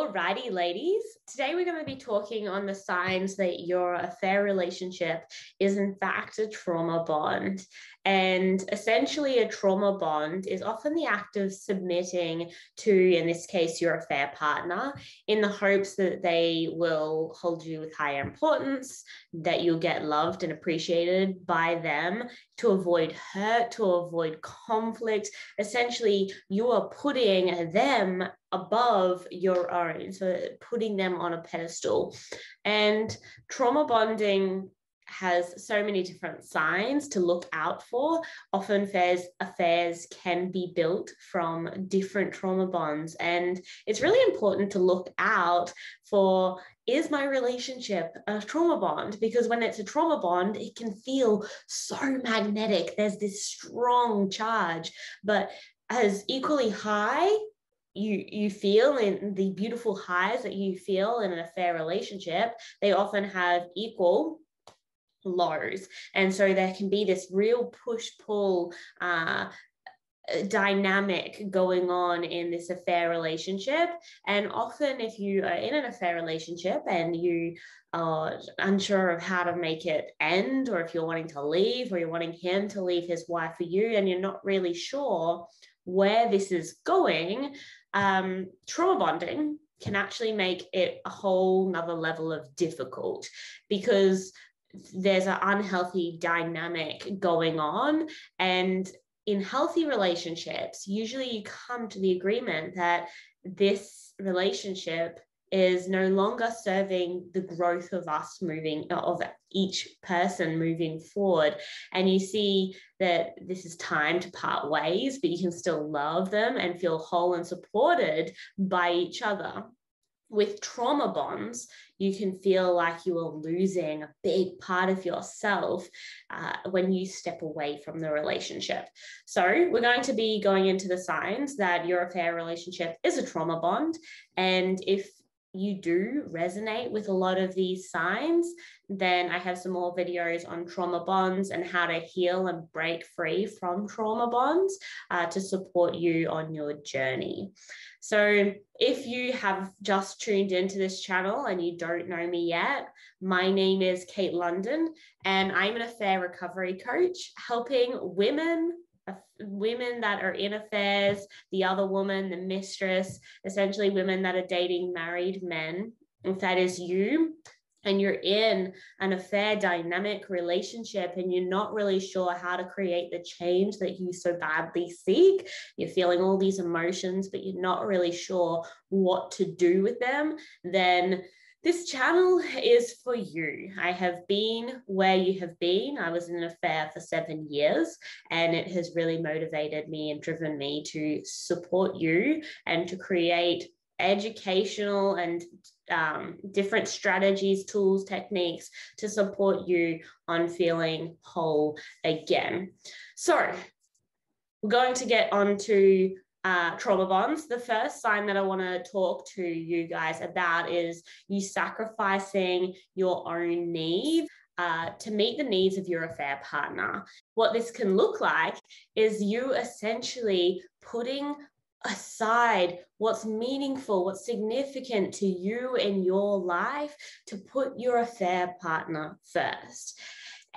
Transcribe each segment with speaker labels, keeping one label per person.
Speaker 1: Alrighty, ladies. Today we're going to be talking on the signs that your affair relationship is in fact a trauma bond. And essentially, a trauma bond is often the act of submitting to, in this case, your affair partner, in the hopes that they will hold you with higher importance, that you'll get loved and appreciated by them to avoid hurt, to avoid conflict. Essentially, you are putting them above your own, so putting them on a pedestal. And trauma bonding has so many different signs to look out for. Often affairs, affairs can be built from different trauma bonds. And it's really important to look out for is my relationship a trauma bond? Because when it's a trauma bond, it can feel so magnetic. There's this strong charge, but as equally high you you feel in the beautiful highs that you feel in an affair relationship they often have equal lows and so there can be this real push pull uh, dynamic going on in this affair relationship. And often, if you are in an affair relationship and you are unsure of how to make it end, or if you're wanting to leave, or you're wanting him to leave his wife for you, and you're not really sure where this is going, um, trauma bonding can actually make it a whole nother level of difficult because there's an unhealthy dynamic going on. And in healthy relationships usually you come to the agreement that this relationship is no longer serving the growth of us moving of each person moving forward and you see that this is time to part ways but you can still love them and feel whole and supported by each other with trauma bonds, you can feel like you are losing a big part of yourself uh, when you step away from the relationship. So, we're going to be going into the signs that your affair relationship is a trauma bond. And if you do resonate with a lot of these signs, then I have some more videos on trauma bonds and how to heal and break free from trauma bonds uh, to support you on your journey. So, if you have just tuned into this channel and you don't know me yet, my name is Kate London, and I'm an affair recovery coach helping women women that are in affairs, the other woman, the mistress, essentially women that are dating married men. If that is you, and you're in an affair dynamic relationship and you're not really sure how to create the change that you so badly seek, you're feeling all these emotions, but you're not really sure what to do with them, then this channel is for you. I have been where you have been. I was in an affair for seven years, and it has really motivated me and driven me to support you and to create educational and um, different strategies, tools, techniques to support you on feeling whole again. So, we're going to get on to uh, trauma bonds. The first sign that I want to talk to you guys about is you sacrificing your own needs. Uh, to meet the needs of your affair partner. What this can look like is you essentially putting aside what's meaningful, what's significant to you in your life to put your affair partner first.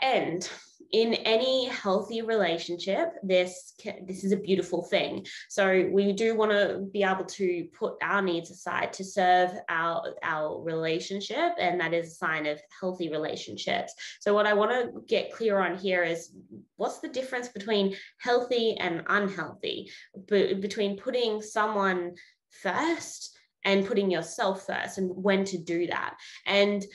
Speaker 1: And in any healthy relationship, this this is a beautiful thing. So we do want to be able to put our needs aside to serve our our relationship, and that is a sign of healthy relationships. So what I want to get clear on here is what's the difference between healthy and unhealthy, Be- between putting someone first and putting yourself first and when to do that. And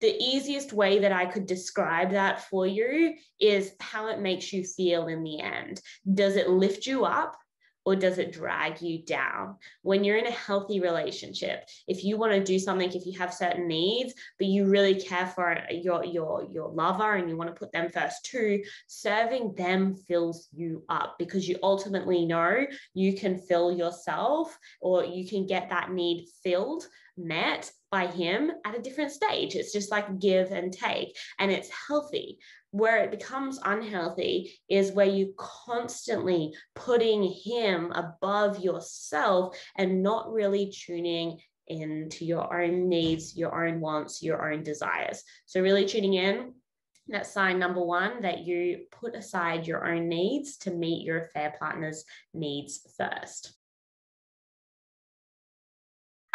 Speaker 1: the easiest way that I could describe that for you is how it makes you feel in the end. Does it lift you up? Or does it drag you down? When you're in a healthy relationship, if you want to do something, if you have certain needs, but you really care for your your your lover and you want to put them first too, serving them fills you up because you ultimately know you can fill yourself or you can get that need filled met by him at a different stage. It's just like give and take, and it's healthy. where it becomes unhealthy is where you constantly putting him above yourself and not really tuning into your own needs, your own wants, your own desires. So, really tuning in. That's sign number one that you put aside your own needs to meet your affair partner's needs first.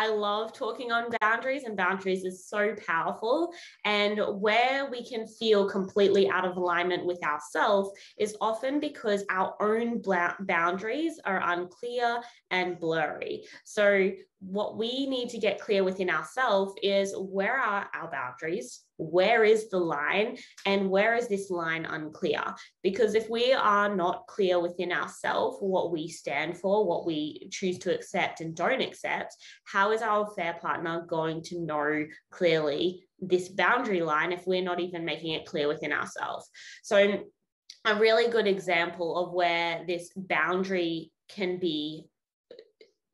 Speaker 1: I love talking on boundaries, and boundaries is so powerful. And where we can feel completely out of alignment with ourselves is often because our own boundaries are unclear and blurry. So, what we need to get clear within ourselves is where are our boundaries? Where is the line? And where is this line unclear? Because if we are not clear within ourselves what we stand for, what we choose to accept and don't accept, how is our fair partner going to know clearly this boundary line if we're not even making it clear within ourselves? So, a really good example of where this boundary can be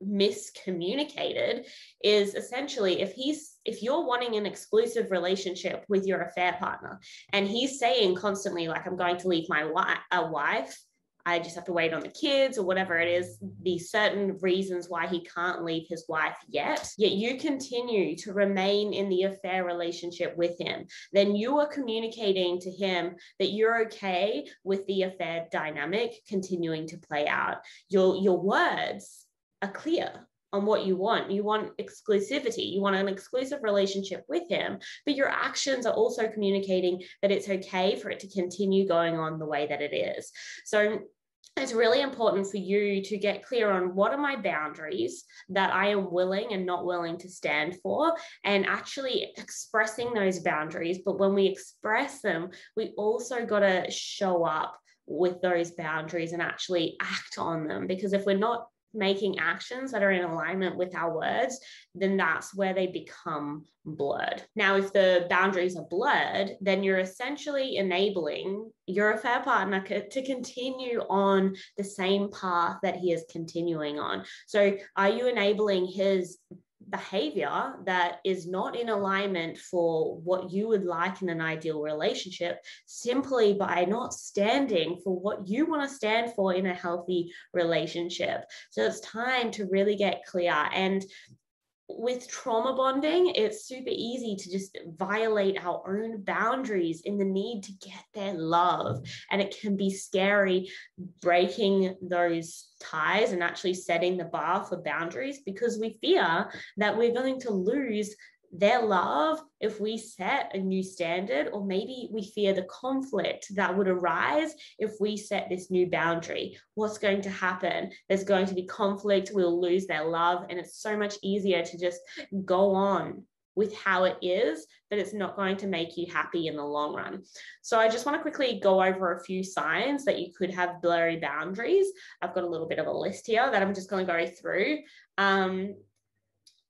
Speaker 1: miscommunicated is essentially if he's if you're wanting an exclusive relationship with your affair partner and he's saying constantly like i'm going to leave my wife a wife. I just have to wait on the kids or whatever it is the certain reasons why he can't leave his wife yet yet you continue to remain in the affair relationship with him then you are communicating to him that you're okay with the affair dynamic continuing to play out. Your your words are clear on what you want. You want exclusivity. You want an exclusive relationship with him, but your actions are also communicating that it's okay for it to continue going on the way that it is. So it's really important for you to get clear on what are my boundaries that I am willing and not willing to stand for, and actually expressing those boundaries. But when we express them, we also got to show up with those boundaries and actually act on them. Because if we're not making actions that are in alignment with our words, then that's where they become blurred. Now, if the boundaries are blurred, then you're essentially enabling your affair partner to continue on the same path that he is continuing on. So, are you enabling his behavior that is not in alignment for what you would like in an ideal relationship simply by not standing for what you want to stand for in a healthy relationship. So it's time to really get clear. And with trauma bonding, it's super easy to just violate our own boundaries in the need to get their love. And it can be scary breaking those ties and actually setting the bar for boundaries because we fear that we're going to lose their love if we set a new standard, or maybe we fear the conflict that would arise if we set this new boundary. What's going to happen? There's going to be conflict, we'll lose their love, and it's so much easier to just go on with how it is, but it's not going to make you happy in the long run. So I just want to quickly go over a few signs that you could have blurry boundaries. I've got a little bit of a list here that I'm just going to go through. Um,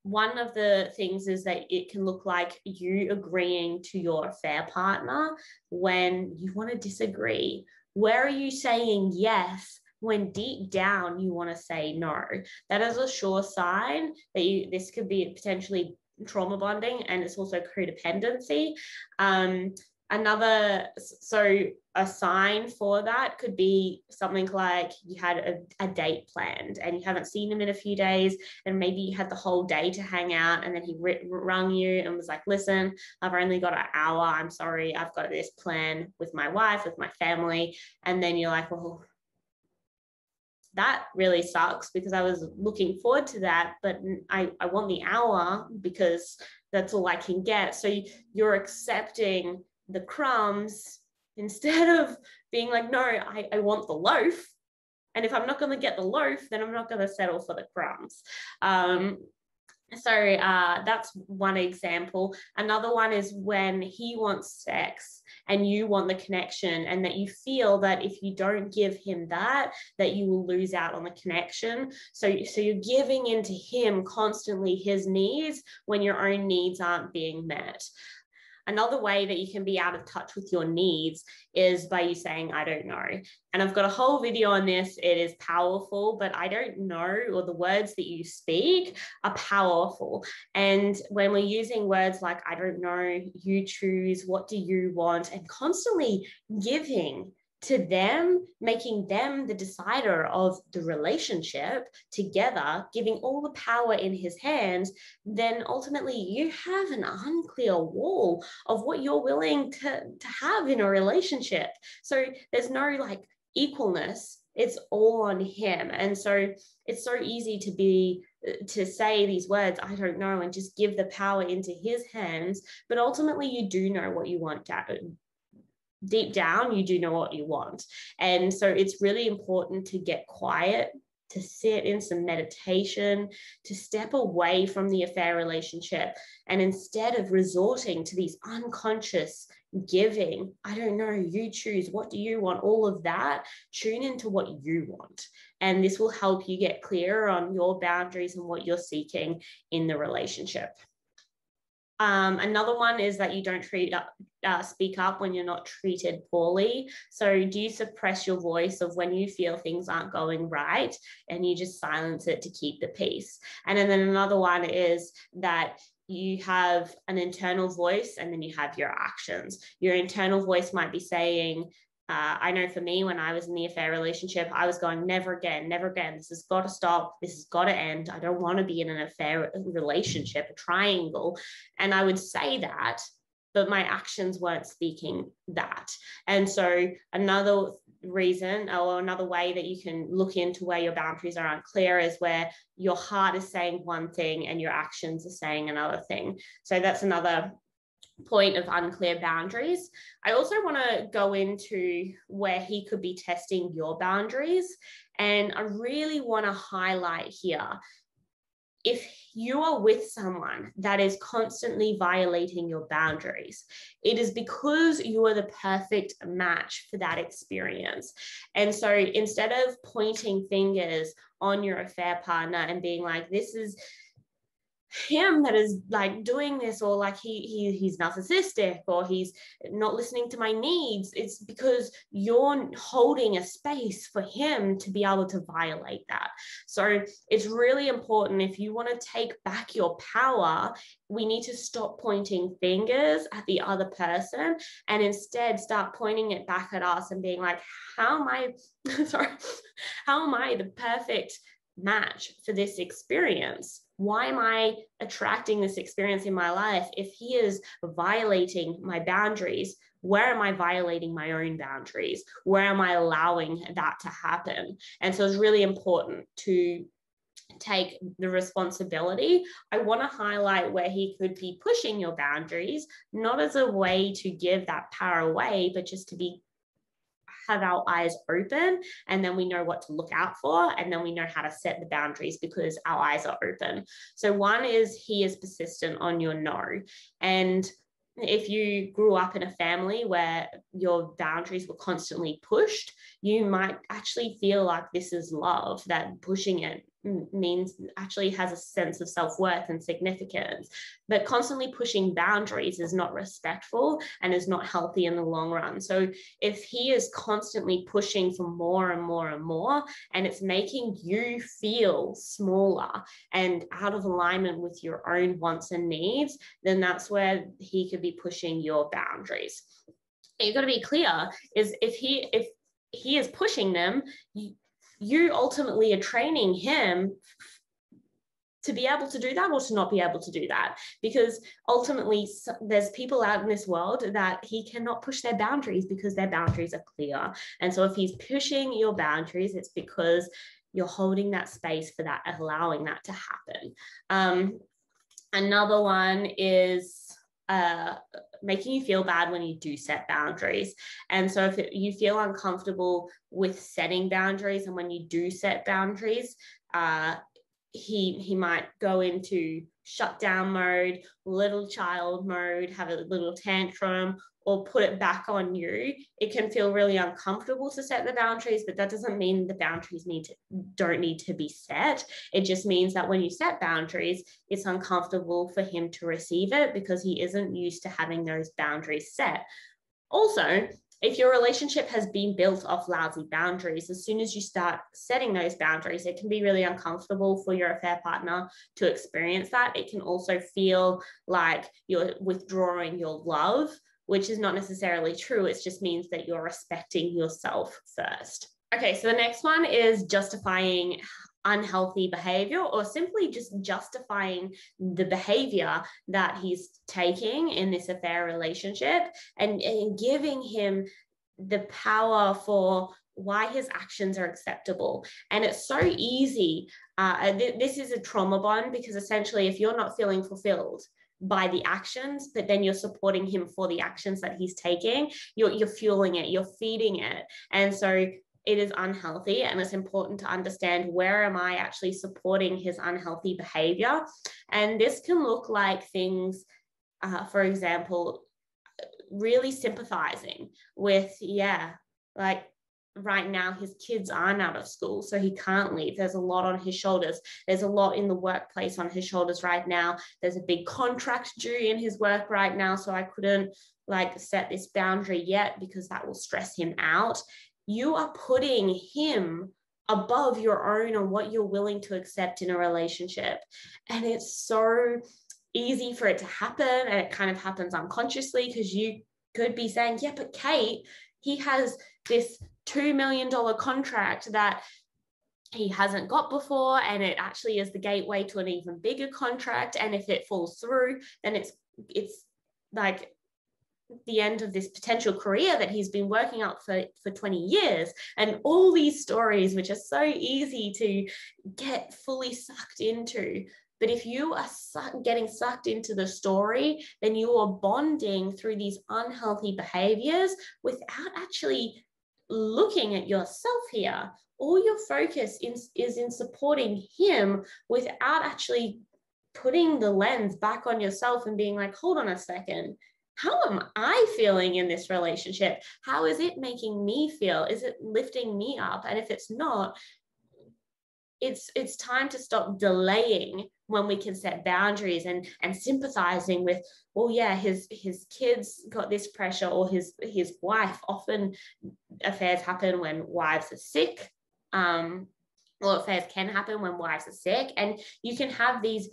Speaker 1: one of the things is that it can look like you agreeing to your affair partner when you want to disagree. Where are you saying yes when deep down you want to say no? That is a sure sign that you this could be potentially trauma bonding and it's also codependency. Um, another so a sign for that could be something like you had a, a, date planned and you haven't seen him in a few days and maybe you had the whole day to hang out and then he rung you and was like listen i've only got an hour. I'm sorry. I've got this plan with my wife with my family. And then you're like well that really sucks because i was looking forward to that but i, I want the hour because that's all i can get. So you're accepting the crumbs instead of being like, no, I, I want the loaf. And if I'm not going to get the loaf, then I'm not going to settle for the crumbs. Um, so uh, that's one example. Another one is when he wants sex and you want the connection, and that you feel that if you don't give him that, that you will lose out on the connection. So, so you're giving into him constantly his needs when your own needs aren't being met. Another way that you can be out of touch with your needs is by you saying, I don't know. And I've got a whole video on this. It is powerful, but I don't know, or the words that you speak are powerful. And when we're using words like, I don't know, you choose, what do you want, and constantly giving to them, making them the decider of the relationship together, giving all the power in his hands, then ultimately you have an unclear wall of what you're willing to, to have in a relationship. So there's no like equalness, it's all on him. And so it's so easy to be to say these words i don't know and just give the power into his hands but ultimately you do know what you want deep down, you do know what you want. And so it's really important to get quiet, to sit in some meditation, to step away from the affair relationship. And instead of resorting to these unconscious giving, I don't know, you choose, what do you want? All of that, tune into what you want. And this will help you get clearer on your boundaries and what you're seeking in the relationship. Um, another one is that you don't treat up, uh, speak up when you're not treated poorly. So do you suppress your voice of when you feel things aren't going right and you just silence it to keep the peace? And then, then another one is that you have an internal voice and then you have your actions. Your internal voice might be saying, uh, I know for me, when I was in the affair relationship, I was going, never again, never again. This has got to stop. This has got to end. I don't want to be in an affair relationship, a triangle. And I would say that, but my actions weren't speaking that. And so, another reason or another way that you can look into where your boundaries are unclear is where your heart is saying one thing and your actions are saying another thing. So, that's another point of unclear boundaries. I also want to go into where he could be testing your boundaries. And I really want to highlight here if you are with someone that is constantly violating your boundaries, it is because you are the perfect match for that experience. And so instead of pointing fingers on your affair partner and being like, this is, him that is like doing this or like he, he he's narcissistic or he's not listening to my needs it's because you're holding a space for him to be able to violate that. So it's really important if you want to take back your power we need to stop pointing fingers at the other person and instead start pointing it back at us and being like how am i sorry how am i the perfect match for this experience why am I attracting this experience in my life if he is violating my boundaries? Where am I violating my own boundaries? Where am I allowing that to happen? And so it's really important to take the responsibility. I want to highlight where he could be pushing your boundaries, not as a way to give that power away, but just to be have our eyes open and then we know what to look out for and then we know how to set the boundaries because our eyes are open. So one is he is persistent on your no. And if you grew up in a family where your boundaries were constantly pushed, you might actually feel like this is love, that pushing it means actually has a sense of self-worth and significance. But constantly pushing boundaries is not respectful and is not healthy in the long run. So if he is constantly pushing for more and more and more and it's making you feel smaller and out of alignment with your own wants and needs then that's where he could be pushing your boundaries. You've got to be clear is if he if he is pushing them you, ultimately are training him to be able to do that or to not be able to do that. Because ultimately there's people out in this world that he cannot push their boundaries because their boundaries are clear. And so if he's pushing your boundaries it's because you're holding that space for that allowing that to happen. Um, another one is uh, making you feel bad when you do set boundaries. And so if you feel uncomfortable with setting boundaries and when you do set boundaries, uh, he he might go into shutdown mode, little child mode, have a little tantrum, or put it back on you. It can feel really uncomfortable to set the boundaries, but that doesn't mean the boundaries need to don't need to be set. It just means that when you set boundaries, it's uncomfortable for him to receive it because he isn't used to having those boundaries set. Also, if your relationship has been built off lousy boundaries, as soon as you start setting those boundaries, it can be really uncomfortable for your affair partner to experience that. It can also feel like you're withdrawing your love, which is not necessarily true. It just means that you're respecting yourself first. Okay, so the next one is justifying unhealthy behavior or simply just justifying the behavior that he's taking in this affair relationship and, and giving him the power for why his actions are acceptable. And it's so easy. Uh, th- this is a trauma bond because essentially, if you're not feeling fulfilled, by the actions, but then you're supporting him for the actions that he's taking. You're, you're fueling it, you're feeding it. And so it is unhealthy and it's important to understand where am i actually supporting his unhealthy behavior. And this can look like things uh, for example really sympathizing with yeah like right now his kids aren't out of school so he can't leave. There's a lot on his shoulders. There's a lot in the workplace on his shoulders right now. There's a big contract due in his work right now so i couldn't like set this boundary yet because that will stress him out you are putting him above your own and what you're willing to accept in a relationship. And it's so easy for it to happen. And it kind of happens unconsciously because you could be saying, yeah, but Kate, he has this $2 million contract that he hasn't got before and it actually is the gateway to an even bigger contract and if it falls through then it's it's like the end of this potential career that he's been working out for, for 20 years. And all these stories which are so easy to get fully sucked into. But if you are getting sucked into the story then you are bonding through these unhealthy behaviors without actually looking at yourself here. All your focus is, is in supporting him without actually putting the lens back on yourself and being like hold on a second how am I feeling in this relationship? How is it making me feel? Is it lifting me up? And if it's not, it's it's time to stop delaying when we can set boundaries and and sympathizing with well yeah his his kids got this pressure or his his wife often affairs happen when wives are sick um or affairs can happen when wives are sick and you can have these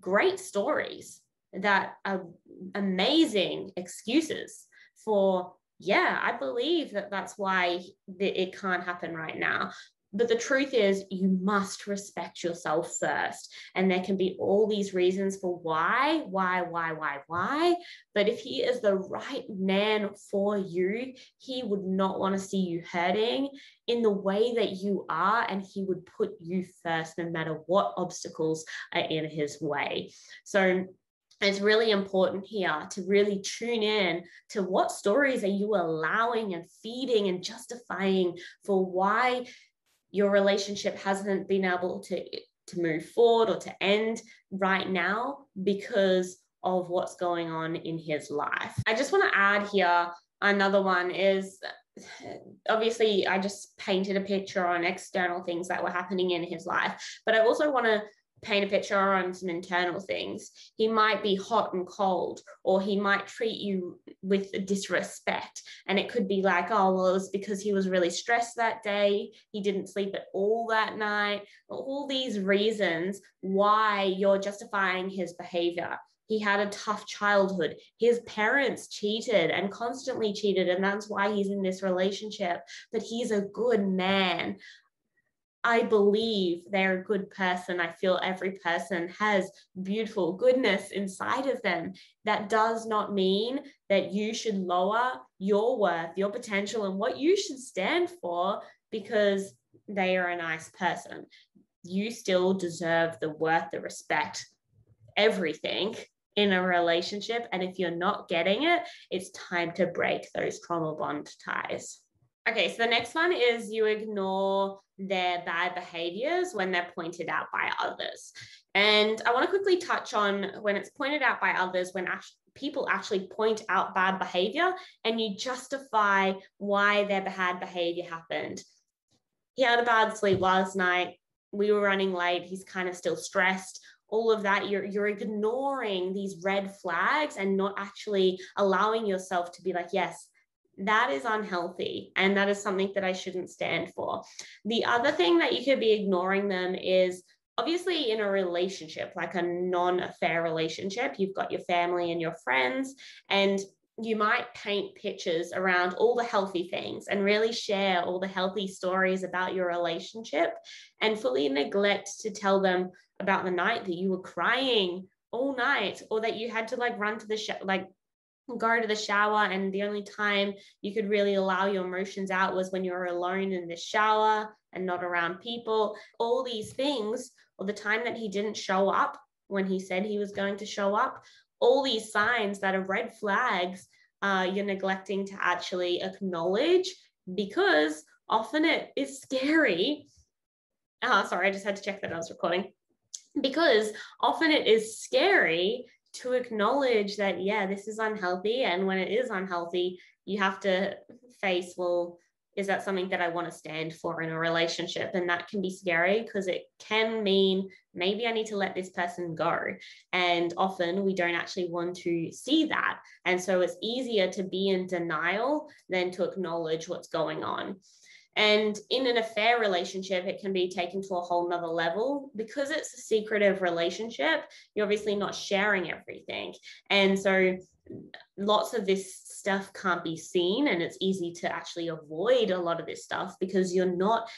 Speaker 1: great stories that are amazing excuses for yeah i believe that that's why it can't happen right now. But the truth is you must respect yourself first. And there can be all these reasons for why why why why why. But if he is the right man for you he would not want to see you hurting in the way that you are. And he would put you first no matter what obstacles are in his way. So it's really important here to really tune in to what stories are you allowing and feeding and justifying for why your relationship hasn't been able to to move forward or to end right now because of what's going on in his life. I just want to add here another one is obviously I just painted a picture on external things that were happening in his life, but I also want to paint a picture on some internal things. He might be hot and cold, or he might treat you with disrespect. And it could be like, oh, well, it was because he was really stressed that day. He didn't sleep at all that night. All these reasons why you're justifying his behavior. He had a tough childhood. His parents cheated and constantly cheated, and that's why he's in this relationship. But he's a good man. I believe they're a good person. I feel every person has beautiful goodness inside of them. That does not mean that you should lower your worth, your potential, and what you should stand for because they are a nice person. You still deserve the worth, the respect, everything in a relationship. And if you're not getting it, it's time to break those trauma bond ties. Okay, so the next one is you ignore their bad behaviors when they're pointed out by others. And I want to quickly touch on when it's pointed out by others, when people actually point out bad behavior and you justify why their bad behavior happened. He had a bad sleep last night. We were running late. He's kind of still stressed. All of that, you're, you're ignoring these red flags and not actually allowing yourself to be like, yes, that is unhealthy and that is something that I shouldn't stand for. The other thing that you could be ignoring them is obviously in a relationship, like a non affair relationship, you've got your family and your friends, and you might paint pictures around all the healthy things and really share all the healthy stories about your relationship and fully neglect to tell them about the night that you were crying all night or that you had to like run to the sh- like go to the shower and the only time you could really allow your emotions out was when you were alone in the shower and not around people. All these things or the time that he didn't show up when he said he was going to show up all these signs that are red flags uh, you're neglecting to actually acknowledge because often it is scary. Uh, sorry i just had to check that i was recording. Because often it is scary to acknowledge that, yeah, this is unhealthy. And when it is unhealthy, you have to face, well, is that something that I want to stand for in a relationship? And that can be scary because it can mean maybe I need to let this person go. And often we don't actually want to see that. And so it's easier to be in denial than to acknowledge what's going on. And in an affair relationship, it can be taken to a whole nother level because it's a secretive relationship. You're obviously not sharing everything. And so lots of this stuff can't be seen, and it's easy to actually avoid a lot of this stuff because you're not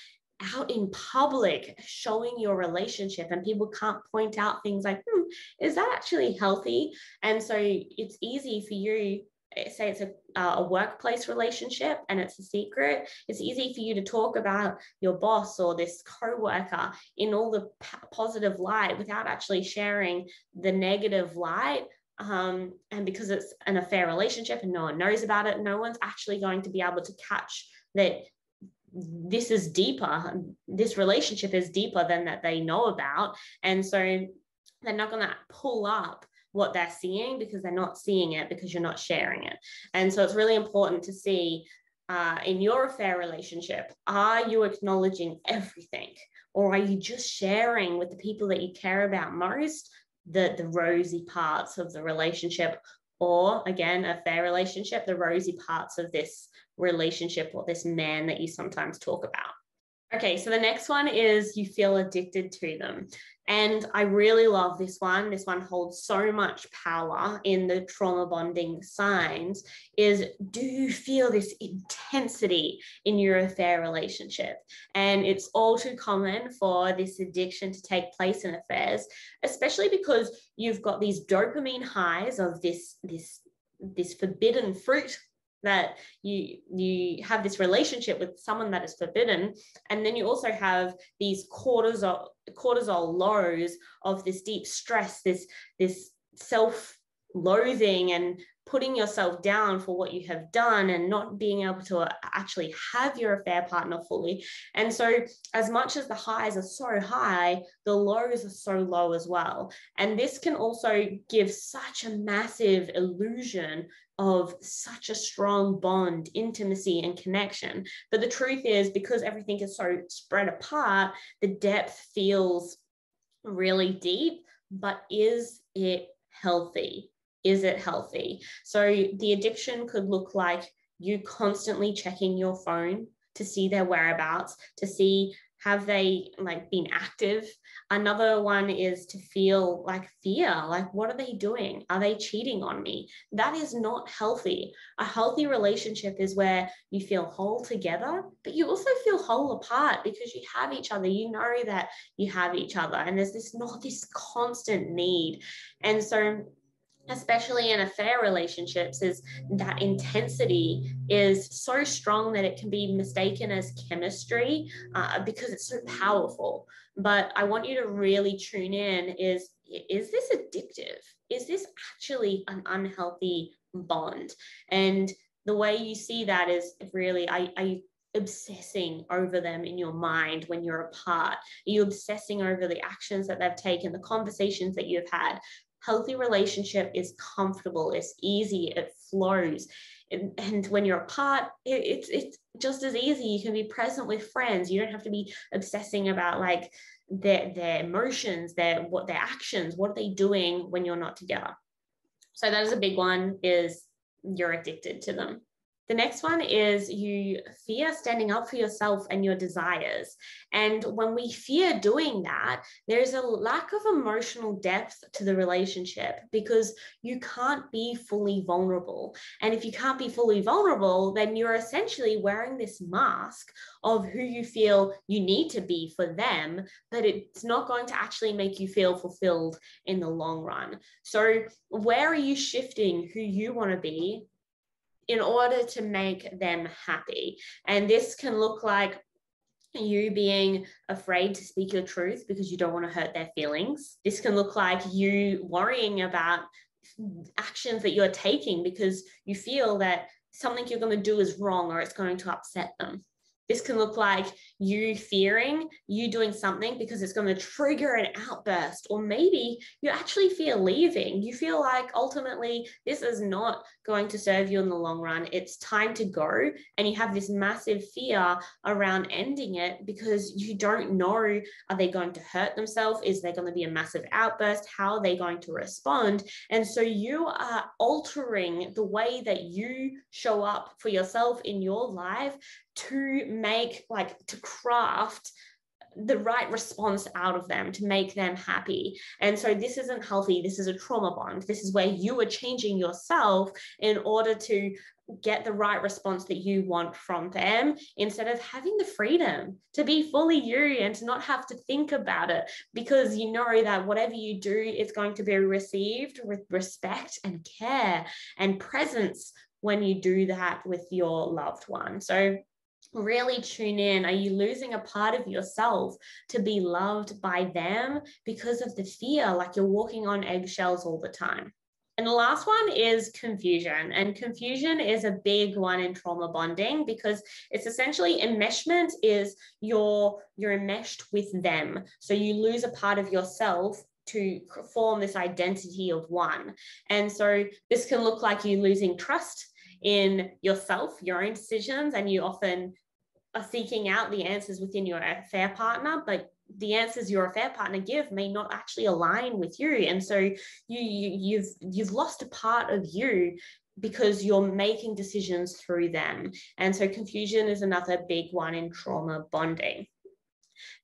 Speaker 1: out in public showing your relationship and people can't point out things like hmm, is that actually healthy and so it's easy for you say it's a, a workplace relationship and it's a secret, it's easy for you to talk about your boss or this coworker in all the p- positive light without actually sharing the negative light. Um, and because it's an affair relationship and no one knows about it, no one's actually going to be able to catch that this is deeper. This relationship is deeper than that they know about. And so they're not going to pull up what they're seeing because they're not seeing it because you're not sharing it. And so it's really important to see uh, in your affair relationship, are you acknowledging everything? Or are you just sharing with the people that you care about most the, the rosy parts of the relationship? Or again, a fair relationship, the rosy parts of this relationship or this man that you sometimes talk about. Okay, so the next one is you feel addicted to them. And I really love this one. This one holds so much power in the trauma bonding signs is do you feel this intensity in your affair relationship? And it's all too common for this addiction to take place in affairs, especially because you've got these dopamine highs of this this this forbidden fruit that you you have this relationship with someone that is forbidden. And then you also have these cortisol cortisol lows of this deep stress this this self loathing and putting yourself down for what you have done and not being able to uh, actually have your affair partner fully. And so, as much as the highs are so high, the lows are so low as well. And this can also give such a massive illusion of such a strong bond, intimacy, and connection. But the truth is, because everything is so spread apart, the depth feels really deep. But is it healthy? Is it healthy? So the addiction could look like you constantly checking your phone to see their whereabouts, to see have they like been active. Another one is to feel like fear like what are they doing? Are they cheating on me? That is not healthy. A healthy relationship is where you feel whole together but you also feel whole apart because you have each other. You know that you have each other and there's this not this constant need. And so especially in affair relationships is that intensity is so strong that it can be mistaken as chemistry uh, because it's so powerful but i want you to really tune in is is this addictive is this actually an unhealthy bond and the way you see that is really I, I obsessing over them in your mind when you're apart? Are you obsessing over the actions that they've taken, the conversations that you've had? Healthy relationship is comfortable, it's easy, it flows. And, and when you're apart, it, it's it's just as easy. You can be present with friends. You don't have to be obsessing about like their their emotions, their what their actions, what are they doing when you're not together. So that is a big one. Is you're addicted to them. The next one is you fear standing up for yourself and your desires. And when we fear doing that, there's a lack of emotional depth to the relationship because you can't be fully vulnerable. And if you can't be fully vulnerable, then you're essentially wearing this mask of who you feel you need to be for them, but it's not going to actually make you feel fulfilled in the long run. So, where are you shifting who you want to be in order to make them happy. And this can look like you being afraid to speak your truth because you don't want to hurt their feelings. This can look like you worrying about actions that you're taking because you feel that something you're going to do is wrong or it's going to upset them. This can look like you fearing you doing something because it's going to trigger an outburst, or maybe you actually fear leaving. You feel like ultimately this is not going to serve you in the long run. It's time to go. And you have this massive fear around ending it because you don't know are they going to hurt themselves? Is there going to be a massive outburst? How are they going to respond? And so you are altering the way that you show up for yourself in your life to make like to craft the right response out of them to make them happy. And so this isn't healthy. This is a trauma bond. This is where you are changing yourself in order to get the right response that you want from them instead of having the freedom to be fully you and to not have to think about it because you know that whatever you do is going to be received with respect and care and presence when you do that with your loved one. So really tune in. Are you losing a part of yourself to be loved by them because of the fear, like you're walking on eggshells all the time? And the last one is confusion. And confusion is a big one in trauma bonding because it's essentially enmeshment is you're you're enmeshed with them. So you lose a part of yourself to form this identity of one. And so this can look like you losing trust in yourself, your own decisions, and you often are seeking out the answers within your affair partner, but the answers your affair partner give may not actually align with you, and so you, you you've you've lost a part of you because you're making decisions through them. And so confusion is another big one in trauma bonding.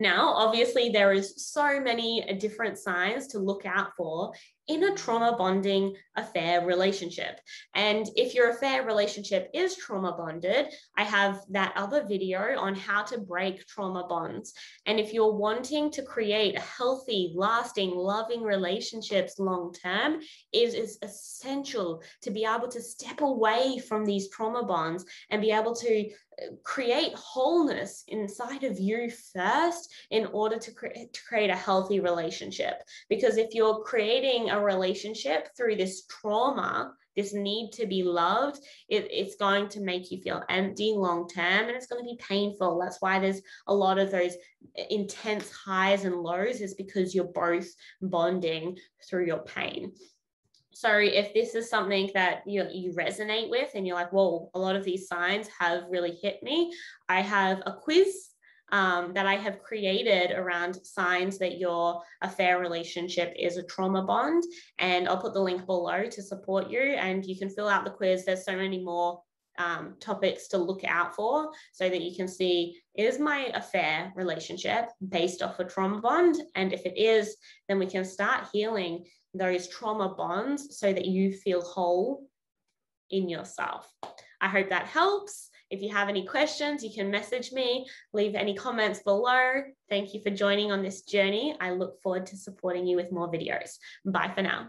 Speaker 1: Now, obviously, there is so many different signs to look out for in a trauma bonding affair relationship. And if your affair relationship is trauma bonded, I have that other video on how to break trauma bonds. And if you're wanting to create healthy, lasting, loving relationships long term, it is essential to be able to step away from these trauma bonds and be able to uh, create wholeness inside of you first in order to, cre- to create a healthy relationship. Because if you're creating a relationship through this trauma, this need to be loved, it, it's going to make you feel empty long term and it's going to be painful. That's why there's a lot of those intense highs and lows, is because you're both bonding through your pain. So if this is something that you, you resonate with and you're like, whoa, a lot of these signs have really hit me, I have a quiz um, that I have created around signs that your affair relationship is a trauma bond. And I'll put the link below to support you. And you can fill out the quiz. There's so many more um, topics to look out for so that you can see is my affair relationship based off a trauma bond? And if it is, then we can start healing those trauma bonds so that you feel whole in yourself. I hope that helps. If you have any questions, you can message me, leave any comments below. Thank you for joining on this journey. I look forward to supporting you with more videos. Bye for now.